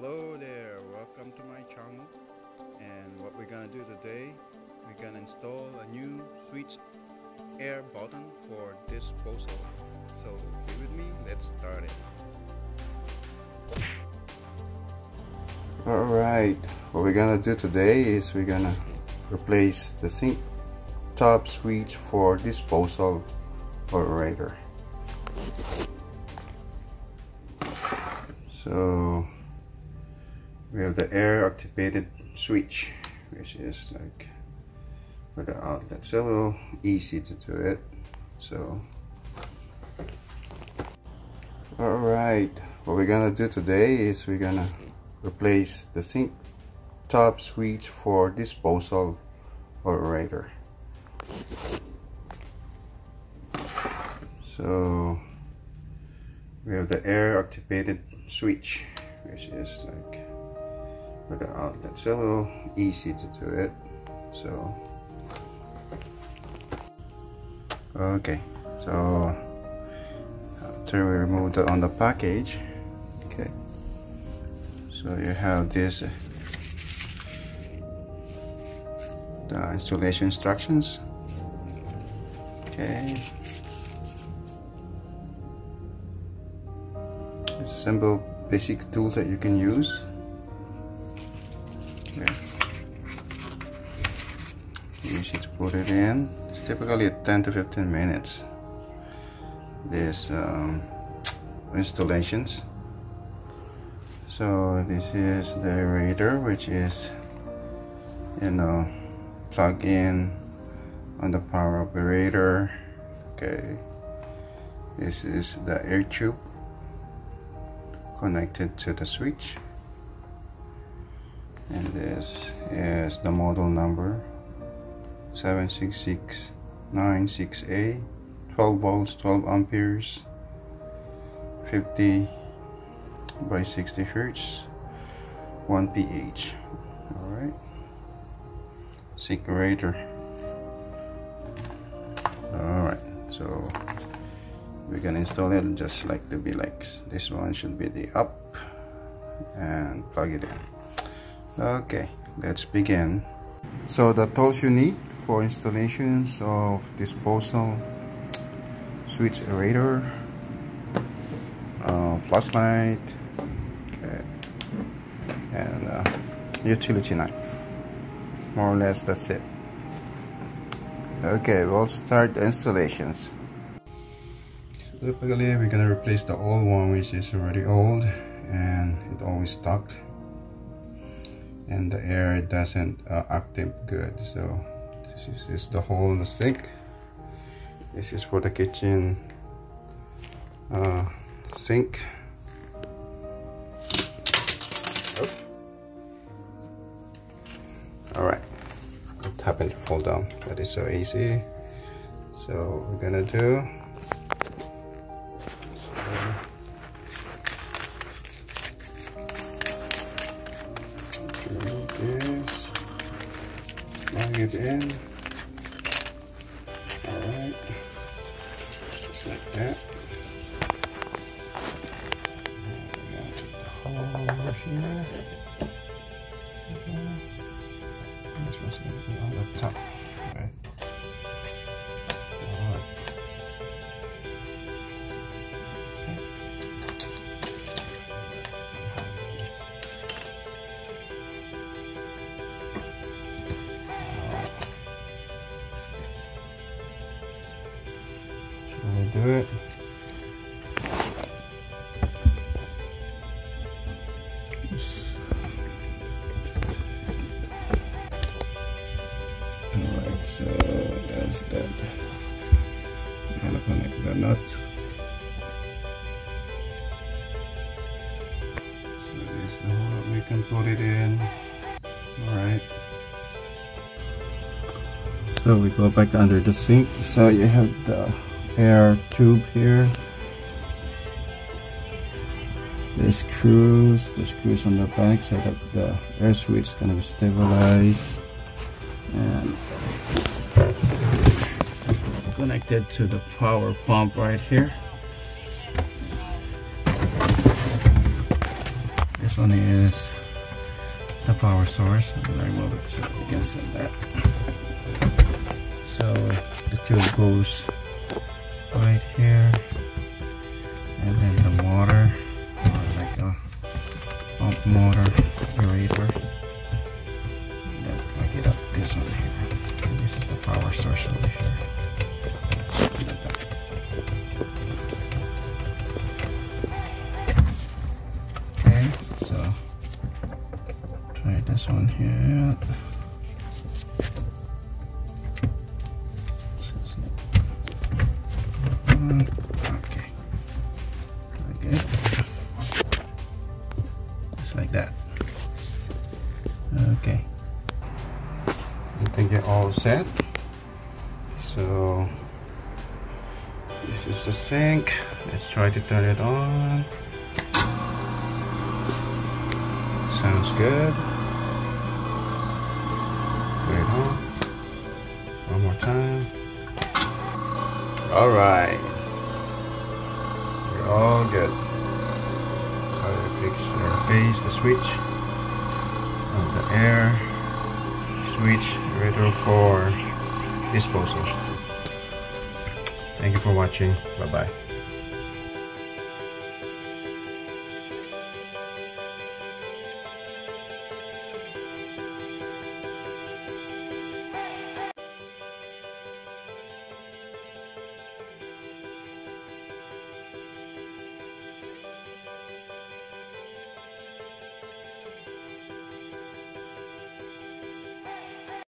hello there. Welcome to my channel. And what we're gonna do today we're gonna install a new switch air button for disposal so be with me? Let's start it. All right what we're gonna do today is we're gonna replace the sink top switch for disposal aerator so we have the air activated switch which is like for the outlet. So easy to do it. So. All right what we're gonna do today is we're gonna replace the sink top switch for disposal aerator so we have the air activated switch which is like for the outlet so easy to do it. So. Okay so after we remove the on the package. Okay. So you have this the installation instructions. Okay. It's a simple basic tool that you can use easy to put it in. It's typically 10 to 15 minutes. This um, installations. So this is the aerator which is you know plug in on the power operator. Okay. This is the air tube connected to the switch and this is the model number 76696A 12 volts 12 amperes 50 by 60 hertz 1 pH all right. Securator. All right. So we can install it just like to be like this one should be the up and plug it in okay let's begin. So the tools you need for installations of disposal switch aerator uh, plus light okay and uh, utility knife. More or less that's it. Okay we'll start the installations. Typically we're gonna replace the old one which is already old and it always stuck and the air doesn't uh, active good. So this is, this is the hole in the sink. This is for the kitchen uh, sink. Oh. all right. It happened to fall down. That is so easy. So we're gonna do it in all right just like that hole over here. Okay. this one's going to be on the top Do it? Alright, so that's that. I'm gonna connect the nut. So this the hole we can put it in. Alright. So we go back under the sink. So you have the air tube here. The screws, the screws on the back so that the air switch is gonna be stabilized and connected to the power pump right here. This one is the power source. And I move it so you can see that. So the tube goes right here, and then the motor, or like a pump motor aerator. Then plug it up this one here. And this is the power source over here. Okay, so try this one here. That. Okay. I think you're all set. So this is the sink. Let's try to turn it on. Sounds good. Put it on. One more time. Alright. You're all good. Fix face, the switch of the air switch radio for disposal. Thank you for watching. Bye bye.